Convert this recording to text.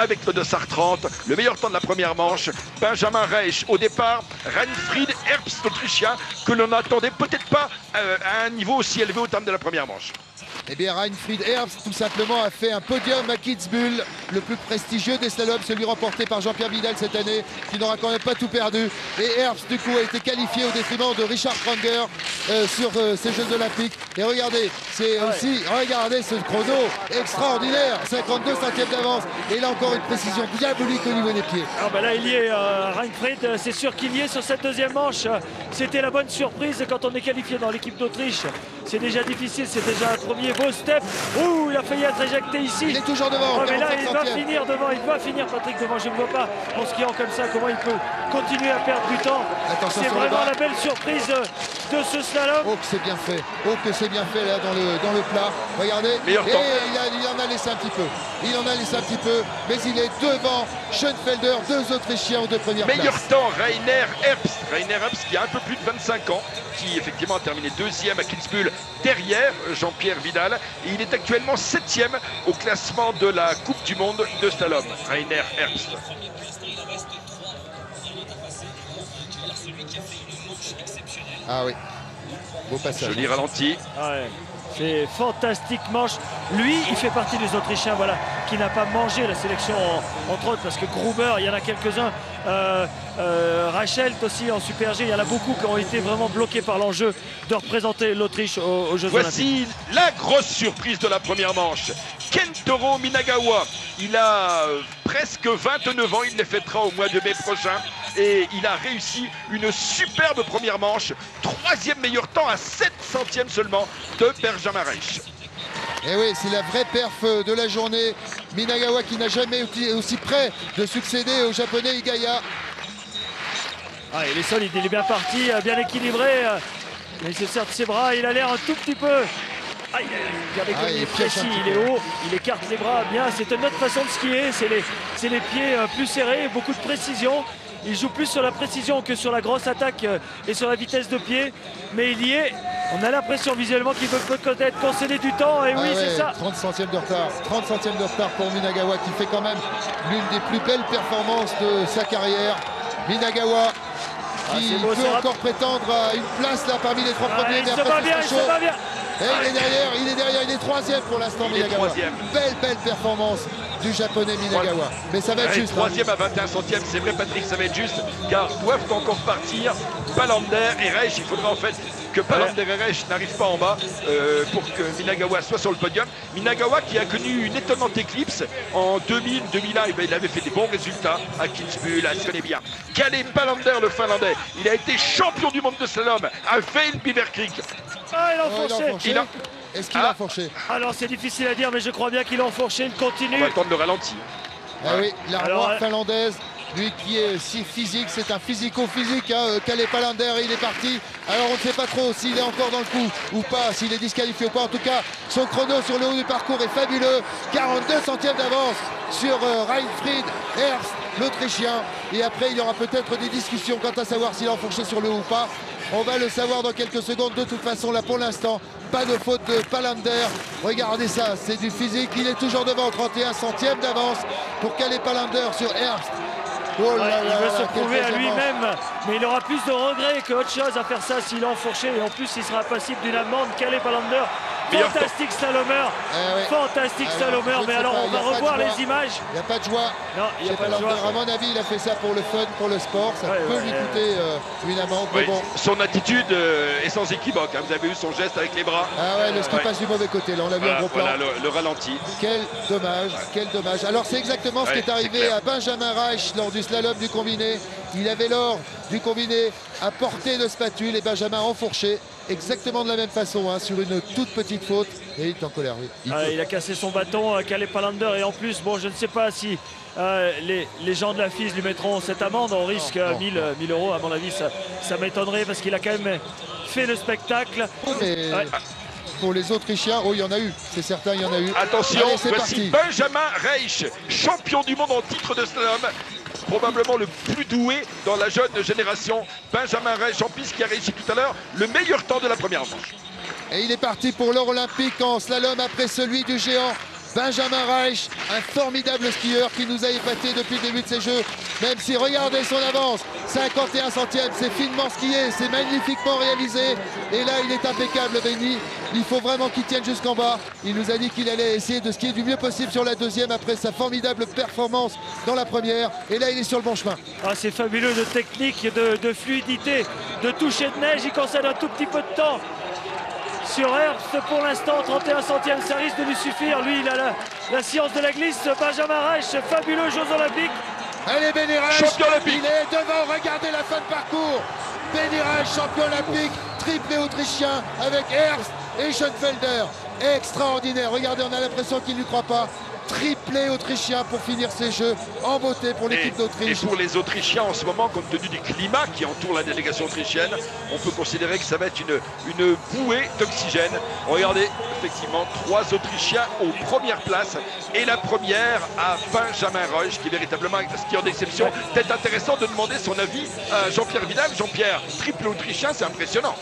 avec le dossard 30. Le meilleur temps de la première manche, Benjamin Reich. Au départ, Reinfried Herbst, l'Autrichien, que l'on n'attendait peut-être pas euh, à un niveau aussi élevé au terme de la première manche. Eh bien, Reinfried Herbst, tout simplement, a fait un podium à Kitzbühel, le plus prestigieux des slaloms, celui remporté par Jean-Pierre Vidal cette année, qui n'aura quand même pas tout perdu. Et Herbst, du coup, a été qualifié au détriment de Richard Pranger euh, sur euh, ces Jeux Olympiques. Et regardez, c'est aussi, regardez ce chrono extraordinaire, 52 centièmes d'avance. Et là encore une précision diabolique au niveau des pieds. Ah ben là, il y est, euh, Reinfried, c'est sûr qu'il y est sur cette deuxième manche. C'était la bonne surprise quand on est qualifié dans l'équipe d'Autriche. C'est déjà difficile, c'est déjà un premier beau step. Ouh, il a failli être éjecté ici. Il est toujours devant. Oh, mais là, il va finir devant, il va finir Patrick devant. Je ne vois pas en skiant comme ça comment il peut continuer à perdre du temps. C'est vraiment la belle surprise de, ce slalom. Oh que c'est bien fait, oh que c'est bien fait là dans le, dans le plat. Regardez, Meilleur et temps. il, a- il en a laissé un petit peu. Il en a laissé un petit peu, mais il est devant Schoenfelder, deux Autrichiens aux deux premières Meilleur places. temps, Rainer Herbst. Rainer Herbst qui a un peu plus de 25 ans, qui effectivement a terminé deuxième à Kitzbühel derrière Jean-Pierre Vidal. Et il est actuellement septième au classement de la Coupe du Monde de slalom. Rainer Herbst. Ah oui, beau passage. Joli ralenti. Ouais. C'est fantastique manche. Lui, il fait partie des Autrichiens voilà, qui n'a pas mangé la sélection, en- entre autres, parce que Gruber, il y en a quelques-uns. Euh, euh, Rachel aussi en Super G, il y en a beaucoup qui ont été vraiment bloqués par l'enjeu de représenter l'Autriche aux, aux Jeux Olympiques. Voici la grosse surprise de la première manche. Kentaro Minagawa. Il a euh, presque 29 ans. Il les fêtera au mois de mai prochain. Et il a réussi une superbe première manche. Troisième meilleur temps à 7 centièmes seulement de Benjamin Reich. Et oui, c'est la vraie perf de la journée. Minagawa qui n'a jamais été aussi près de succéder au japonais Igaya. Ah, il est solide, il est bien parti, euh, bien équilibré. euh, Il se serre de ses bras, il a l'air un tout petit peu. Regardez comme Ah, il est un précis, il est haut, il écarte les bras bien. C'est une autre façon de skier, c'est les, c'est les pieds euh, plus serrés, beaucoup de précision. Il joue plus sur la précision que sur la grosse attaque euh, et sur la vitesse de pied. Mais il y est. On a l'impression visuellement qu'il peut peut-être concéder du temps. Et Ah oui, ouais, c'est ça. 30 centièmes de retard. 30 centièmes de retard pour Minagawa qui fait quand même l'une des plus belles performances de sa carrière. Minagawa Ah, qui beau, peut encore prétendre à une place là parmi les trois Ah, premiers. il se bat bien, il se bat bien. Et il est derrière, il est derrière, il est troisième pour l'instant Il est Minagawa. troisième. Belle, belle performance du japonais Minagawa. Mais ça va être juste. hein. troisième à 21 centièmes, c'est vrai Patrick, ça va être juste, car doivent encore partir Palander et Reich. Il faudra en fait que Palander et Reich n'arrivent pas en bas euh, pour que Minagawa soit sur le podium. Minagawa qui a connu une étonnante éclipse en 2000, 2001, eh ben, il avait fait des bons résultats à Kitzbühel, à Skåne Kalle Palander, le Finlandais, il a été champion du monde de slalom à Veil Beaver Creek. Ah, il a Oh, il a enfourché. enfourché. Il a- Est-ce qu'il Ah. a enfourché Alors c'est difficile à dire, mais je crois bien qu'il a enfourché. Il continue. On va attendre le ralenti. Ah oui, l'armoire Alors, euh, finlandaise, lui qui est si physique, c'est un physico-physique. Hein, euh, Kalle Palander, il est parti. Alors on ne sait pas trop s'il est encore dans le coup ou pas, s'il est disqualifié ou pas. En tout cas, son chrono sur le haut du parcours est fabuleux. 42 centièmes d'avance sur euh, Reinfried Herbst, l'Autrichien. Et après, il y aura peut-être des discussions quant à savoir s'il a enfourché sur le haut ou pas. On va le savoir dans quelques secondes. De toute façon, là pour l'instant, pas de faute de Palander. Regardez ça, c'est du physique. Il est toujours devant, 31 centièmes d'avance pour Kalle Palander sur Herbst. Oh là Ouais, là il veut là, se prouver à lui-même, mais il aura plus de regrets qu'autre chose à faire ça s'il a enfourché. Et en plus, il sera passible d'une amende. Calais Palander, fantastique slalomer, Eh ouais. fantastique ne Mais alors, pas, on va revoir les images. Il n'y a pas de joie. Non, il n'y a pas de joie. à mon avis, il a fait ça pour le fun, pour le sport. Ça Ouais, peut ouais, lui ouais. coûter euh, une amende. Mais Oui, bon. Son attitude euh, est sans équivoque. hein. Vous avez vu son geste avec les bras. Ah ouais, le ski Ouais. passe du mauvais côté. Là, on l'a vu en Voilà, gros plan. voilà le, le ralenti. Quel dommage, quel dommage. Alors c'est exactement ce qui est arrivé à Benjamin Reich lors du slalom du combiné. Il avait l'or du combiné à portée de spatule et Benjamin enfourché exactement de la même façon hein, sur une toute petite faute. Et il est en colère, oui. Il Ah, il a cassé son bâton, euh, Calais Palander. Et en plus, bon, je ne sais pas si euh, les, les gens de la FIS lui mettront cette amende. On risque euh, non, 1000, euh, 1000 euros. À mon avis, ça, ça m'étonnerait parce qu'il a quand même fait le spectacle. Mais Ouais. pour les Autrichiens, oh il y en a eu, c'est certain, il y en a eu. Attention, Allez, c'est voici parti. Benjamin Reich, champion du monde en titre de slalom. Probablement le plus doué dans la jeune génération. Benjamin Reich en piste qui a réussi tout à l'heure le meilleur temps de la première manche. Et il est parti pour l'or olympique en slalom après celui du géant Benjamin Reich, un formidable skieur qui nous a épaté depuis le début de ces jeux. Même si, regardez son avance, 51 centièmes, c'est finement skié, c'est magnifiquement réalisé. Et là, il est impeccable, Benny. Il faut vraiment qu'il tienne jusqu'en bas. Il nous a dit qu'il allait essayer de skier du mieux possible sur la deuxième après sa formidable performance dans la première. Et là, il est sur le bon chemin. Ah, c'est fabuleux de technique, de, fluidité, de toucher de neige. Il concède un tout petit peu de temps sur Herbst pour l'instant 31 centièmes ça risque de lui suffire. Lui il a la, science de la glisse. Benjamin Reich fabuleux Jeux Olympiques. Allez Benny il est devant. Regardez la fin de parcours. Benny champion olympique triplé autrichien avec Herbst et Schoenfelder. Extraordinaire. Regardez on a l'impression qu'il ne lui croit pas triplé autrichien pour finir ces jeux en beauté pour l'équipe d'Autriche. Et pour les Autrichiens en ce moment, compte tenu du climat qui entoure la délégation autrichienne, on peut considérer que ça va être une, une bouée d'oxygène. Regardez, effectivement, trois Autrichiens aux premières places et la première à Benjamin Reusch qui est véritablement un skieur d'exception. Peut-être intéressant de demander son avis à Jean-Pierre Vidal. Jean-Pierre, triple autrichien, c'est impressionnant.